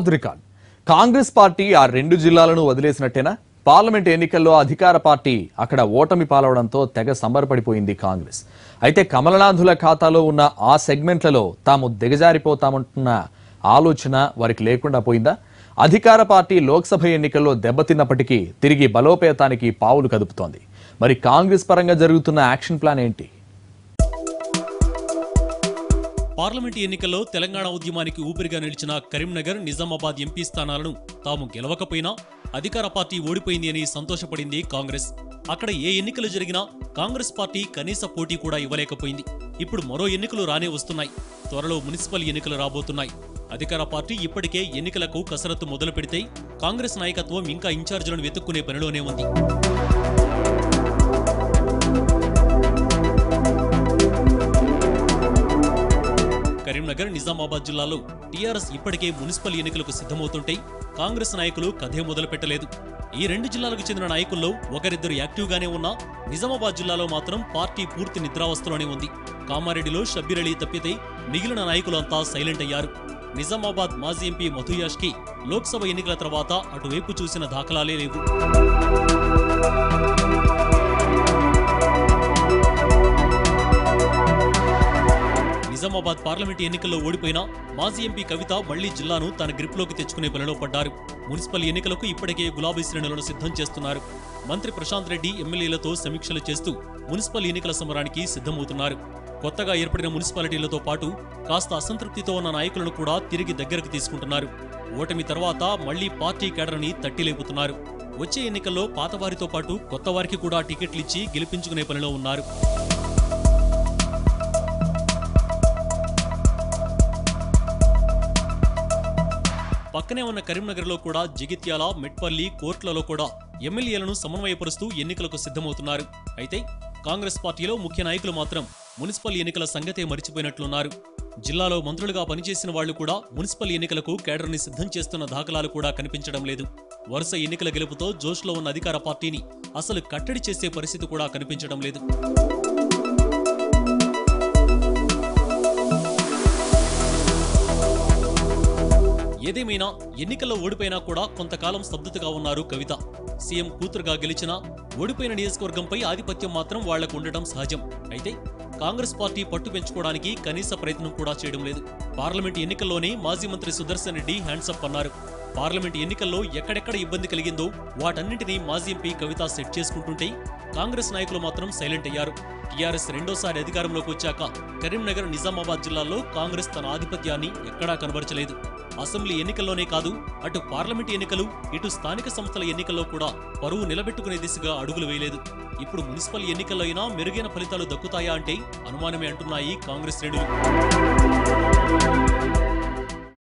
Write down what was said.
Off the record Congress party ఆ రెండు జిల్లాలను వదిలేసినట్టేనా? పార్లమెంట్ ఎన్నికల్లో అధికార పార్టీ అక్కడ ఓటమి పాలవడంతో తెగ సంబరపడిపోయింది కాంగ్రెస్. అయితే కమలనాథుల ఖాతాలో ఉన్న ఆ సెగ్మెంట్లలో తాము దిగజారిపోతామంటున్న ఆలోచన వారికి లేకుండా పోయిందా? అధికార పార్టీ లోక్సభ ఎన్నికల్లో దెబ్బతిన్నప్పటికీ తిరిగి బలోపేతానికి పావులు కదుపుతోంది. మరి కాంగ్రెస్ పరంగా జరుగుతున్న యాక్షన్ ప్లాన్ ఏంటి? పార్లమెంట్ ఎన్నికల్లో తెలంగాణ ఉద్యమానికి ఊపిరిగా నిలిచిన కరీంనగర్ నిజామాబాద్ ఎంపీ స్థానాలను తాము గెలవకపోయినా అధికార పార్టీ ఓడిపోయింది అని సంతోషపడింది కాంగ్రెస్. అక్కడ ఏ ఎన్నికలు జరిగినా కాంగ్రెస్ పార్టీ కనీస పోటీ కూడా ఇవ్వలేకపోయింది. ఇప్పుడు మరో ఎన్నికలు రానే వస్తున్నాయి. త్వరలో మున్సిపల్ ఎన్నికలు రాబోతున్నాయి. అధికార పార్టీ ఇప్పటికే ఎన్నికలకు కసరత్తు మొదలు పెడితే కాంగ్రెస్ నాయకత్వం ఇంకా ఇన్ఛార్జీలను వెతుక్కునే పనిలోనే ఉంది. కరీంనగర్ నిజామాబాద్ జిల్లాలో టీఆర్ఎస్ ఇప్పటికే మున్సిపల్ ఎన్నికలకు సిద్ధమవుతుంటే కాంగ్రెస్ నాయకులు కథే మొదలు పెట్టలేదు ఈ రెండు జిల్లాలకు చెందిన నాయకుల్లో ఒకరిద్దరు యాక్టివ్గానే ఉన్నా నిజామాబాద్ జిల్లాలో మాత్రం పార్టీ పూర్తి నిద్రావస్థలోనే ఉంది. కామారెడ్డిలో షబ్బీర్ అలీ తప్పితే మిగిలిన నాయకులంతా సైలెంట్ అయ్యారు. నిజామాబాద్ మాజీ ఎంపీ మధుయాష్కి లోక్సభ ఎన్నికల తర్వాత అటువైపు చూసిన దాఖలాలే లేవు. నిజామాబాద్ పార్లమెంట్ ఎన్నికల్లో ఓడిపోయిన మాజీ ఎంపీ కవిత మళ్ళీ జిల్లాను తన గ్రిప్లోకి తెచ్చుకునే పనిలో పడ్డారు. మున్సిపల్ ఎన్నికలకు ఇప్పటికే గులాబీ శ్రేణులను సిద్ధం చేస్తున్నారు. మంత్రి ప్రశాంత్ రెడ్డి ఎమ్మెల్యేలతో సమీక్షలు చేస్తూ మున్సిపల్ ఎన్నికల సమరానికి సిద్ధమవుతున్నారు. కొత్తగా ఏర్పడిన మున్సిపాలిటీలతో పాటు కాస్త అసంతృప్తితో ఉన్న నాయకులను కూడా తిరిగి దగ్గరకు తీసుకుంటున్నారు. ఓటమి తర్వాత మళ్ళీ పార్టీ కేడర్ని తట్టిలేపుతున్నారు. వచ్చే ఎన్నికల్లో పాతవారితో పాటు కొత్తవారికి కూడా టికెట్లిచ్చి గెలిపించుకునే పనిలో ఉన్నారు. పక్కనే ఉన్న కరీంనగర్లో కూడా జగిత్యాల మెట్పల్లి కోర్టులలో కూడా ఎమ్మెల్యేలను సమన్వయపరుస్తూ ఎన్నికలకు సిద్ధమవుతున్నారు. అయితే కాంగ్రెస్ పార్టీలో ముఖ్య నాయకులు మాత్రం మున్సిపల్ ఎన్నికల సంగతే మరిచిపోయినట్లున్నారు. జిల్లాలో మంత్రులుగా పనిచేసిన వాళ్ళు కూడా మున్సిపల్ ఎన్నికలకు కేడర్ని సిద్ధం చేస్తున్న దాఖలాలు కూడా కనిపించడం లేదు. వరుస ఎన్నికల గెలుపుతో జోష్లో ఉన్న అధికార పార్టీని అసలు కట్టడి చేసే పరిస్థితి కూడా కనిపించడం లేదు. ఏదేమైనా ఎన్నికల్లో ఓడిపోయినా కూడా కొంతకాలం స్తబ్దతగా ఉన్నారు కవిత. సీఎం కూతురుగా గెలిచినా ఓడిపోయిన నియోజకవర్గంపై ఆధిపత్యం మాత్రం వాళ్ళకు ఉండటం సహజం. అయితే కాంగ్రెస్ పార్టీ పట్టు పెంచుకోవడానికి కనీస ప్రయత్నం కూడా చేయడం లేదు. పార్లమెంట్ ఎన్నికల్లోనే మాజీ మంత్రి సుదర్శన్ రెడ్డి హ్యాండ్సప్ అన్నారు. పార్లమెంట్ ఎన్నికల్లో ఎక్కడెక్కడ ఇబ్బంది కలిగిందో వాటన్నింటినీ మాజీ ఎంపీ కవిత సెట్ చేసుకుంటుంటే కాంగ్రెస్ నాయకులు మాత్రం సైలెంట్ అయ్యారు. టీఆర్ఎస్ రెండోసారి అధికారంలోకి వచ్చాక కరీంనగర్ నిజామాబాద్ జిల్లాల్లో కాంగ్రెస్ తన ఆధిపత్యాన్ని ఎక్కడా కనబరచలేదు. అసెంబ్లీ ఎన్నికల్లోనే కాదు అటు పార్లమెంట్ ఎన్నికలు ఇటు స్థానిక సంస్థల ఎన్నికల్లో కూడా పరువు నిలబెట్టుకునే దిశగా అడుగులు వేయలేదు. ఇప్పుడు మున్సిపల్ ఎన్నికల్లో అయినా మెరుగైన ఫలితాలు దక్కుతాయా అంటే అనుమానమే అంటున్నాయి కాంగ్రెస్ శ్రేణులు.